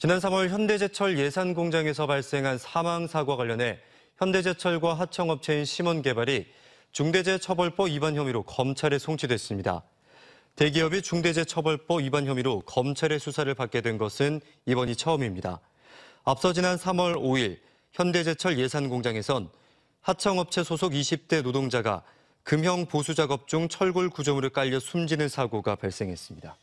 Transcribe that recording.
지난 3월 현대제철 예산 공장에서 발생한 사망 사고와 관련해 현대제철과 하청업체인 심원개발이 중대재해처벌법 위반 혐의로 검찰에 송치됐습니다. 대기업이 중대재해처벌법 위반 혐의로 검찰의 수사를 받게 된 것은 이번이 처음입니다. 앞서 지난 3월 5일 현대제철 예산공장에선 하청업체 소속 20대 노동자가 금형 보수 작업 중 철골 구조물을 깔려 숨지는 사고가 발생했습니다.